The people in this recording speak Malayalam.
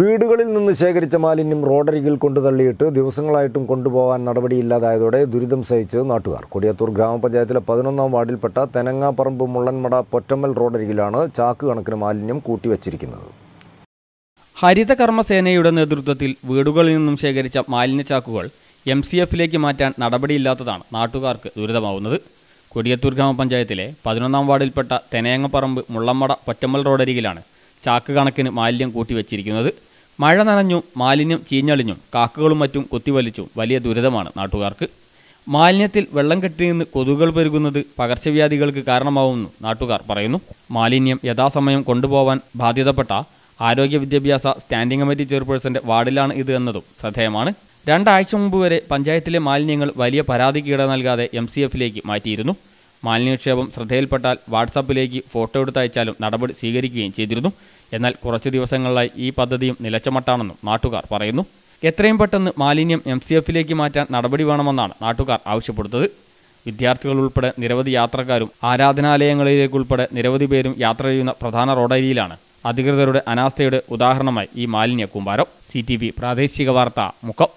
വീടുകളിൽ നിന്ന് ശേഖരിച്ച മാലിന്യം റോഡരികിൽ കൊണ്ടുതള്ളിയിട്ട് ദിവസങ്ങളായിട്ടും കൊണ്ടുപോകാൻ നടപടിയില്ലാതായതോടെ ദുരിതം സഹിച്ച് നാട്ടുകാർ. കൊടിയത്തൂർ ഗ്രാമപഞ്ചായത്തിലെ പതിനൊന്നാം വാർഡിൽപ്പെട്ട തെനങ്ങാപ്പറമ്പ് മുള്ളൻമട പൊറ്റമ്മൽ റോഡരികിലാണ് ചാക്ക് കണക്കിന് മാലിന്യം കൂട്ടിവച്ചിരിക്കുന്നത്. ഹരിതകർമ്മസേനയുടെ നേതൃത്വത്തിൽ വീടുകളിൽ നിന്നും ശേഖരിച്ച മാലിന്യ ചാക്കുകൾ എം സി എഫിലേക്ക് മാറ്റാൻ നടപടിയില്ലാത്തതാണ് നാട്ടുകാർക്ക് ദുരിതമാവുന്നത്. കൊടിയത്തൂർ ഗ്രാമപഞ്ചായത്തിലെ പതിനൊന്നാം വാർഡിൽപ്പെട്ട തെനയങ്ങപ്പറമ്പ് മുള്ളമ്മട പൊറ്റമ്മൽ റോഡരികിലാണ് ചാക്ക് കണക്കിന് മാലിന്യം കൂട്ടിവെച്ചിരിക്കുന്നത്. മഴ നനഞ്ഞും മാലിന്യം ചീഞ്ഞളിഞ്ഞും കാക്കകളും മറ്റും കൊത്തിവലിച്ചും വലിയ ദുരിതമാണ് നാട്ടുകാർക്ക്. മാലിന്യത്തിൽ വെള്ളം കെട്ടിനിന്ന് കൊതുകുകൾ പെരുകുന്നത് പകർച്ചവ്യാധികൾക്ക് കാരണമാവുമെന്ന് നാട്ടുകാർ പറയുന്നു. മാലിന്യം യഥാസമയം കൊണ്ടുപോവാൻ ബാധ്യതപ്പെട്ട ആരോഗ്യ വിദ്യാഭ്യാസ സ്റ്റാൻഡിംഗ് കമ്മിറ്റി ചെയർപേഴ്സന്റെ വാർഡിലാണ് ഇത് എന്നതും ശ്രദ്ധേയമാണ്. രണ്ടാഴ്ച മുമ്പ് വരെ പഞ്ചായത്തിലെ മാലിന്യങ്ങൾ വലിയ പരാതിക്ക് ഇട നൽകാതെ എം സി എഫിലേക്ക് മാറ്റിയിരുന്നു. മാലിന്യനിക്ഷേപം ശ്രദ്ധയിൽപ്പെട്ടാൽ വാട്സാപ്പിലേക്ക് ഫോട്ടോ എടുത്തയച്ചാലും നടപടി സ്വീകരിക്കുകയും ചെയ്തിരുന്നു. എന്നാൽ കുറച്ചു ദിവസങ്ങളിലായി ഈ പദ്ധതിയും നിലച്ചമട്ടാണെന്നും നാട്ടുകാർ പറയുന്നു. എത്രയും പെട്ടെന്ന് മാലിന്യം എം സി എഫിലേക്ക് മാറ്റാൻ നടപടി വേണമെന്നാണ് നാട്ടുകാർ ആവശ്യപ്പെടുന്നത്. വിദ്യാർത്ഥികൾ ഉൾപ്പെടെ നിരവധി യാത്രക്കാരും ആരാധനാലയങ്ങളിലേക്കുൾപ്പെടെ നിരവധി പേരും യാത്ര ചെയ്യുന്ന പ്രധാന റോഡരിയിലാണ് അധികൃതരുടെ അനാസ്ഥയുടെ ഉദാഹരണമായി ഈ മാലിന്യ കൂമ്പാരം. സി പ്രാദേശിക വാർത്ത മുഖം